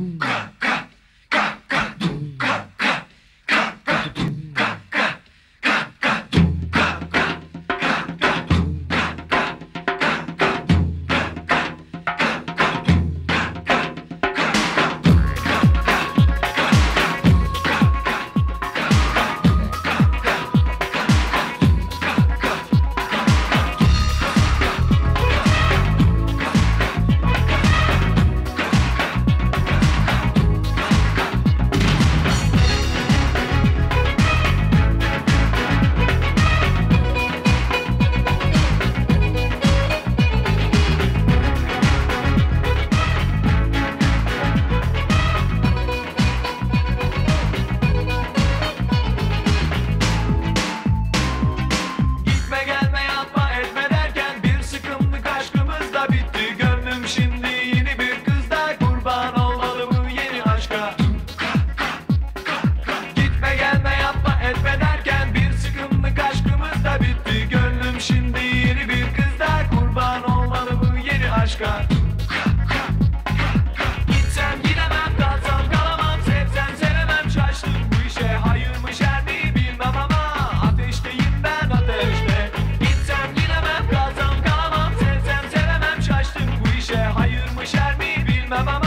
Mm. başka. Gitsem gidemem kalsam kalamam. Sevsem sevemem şaştım bu işe. Hayır mı şer mi bilmem ama Ateşteyim ben ateşte. Gitsem gidemem kalsam kalamam. Sevsem sevemem şaştım bu işe. Hayır mı şer mi bilmem ama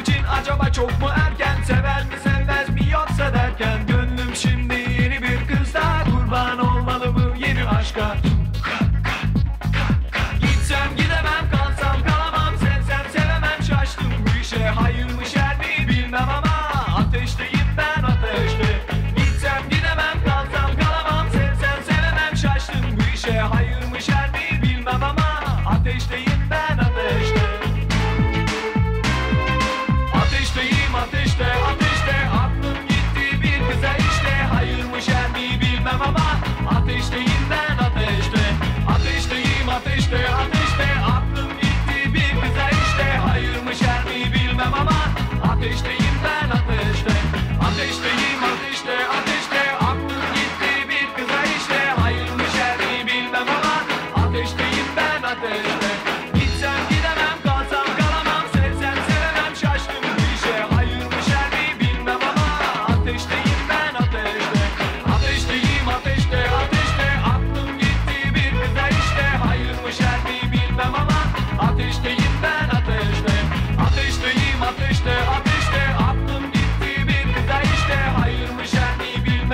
için acaba çok mu erken? Sever mi sevmez mi? Yoksa derken Gönlüm şimdi yeni bir kızda. Kurban olmalı mı yeni aşka. Gitsem gidemem kalsam kalamam. Sevsem sevemem şaştım. Bu işe Hayır mı şer mi? Bilmem ama Ateşteyim ben ateşte. Gitsem gidemem kalsam kalamam. Sevsem sevemem şaştım. Bu işe Hayır mı şer mi?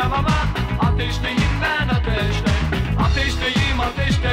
Yalama Ateşteyim ben ateşte. Ateşteyim ateşte.